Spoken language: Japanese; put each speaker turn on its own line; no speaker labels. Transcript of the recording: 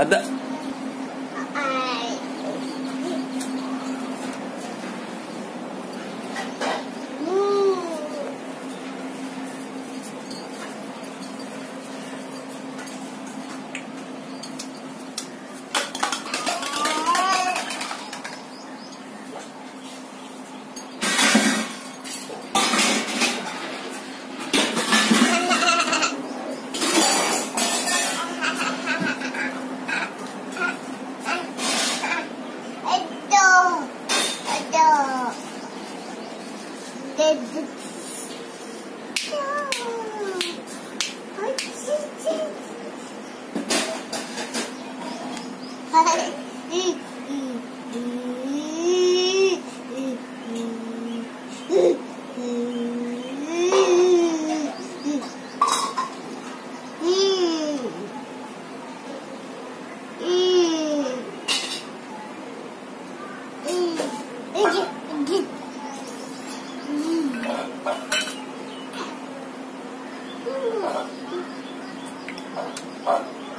hadda てるはい。Thank you.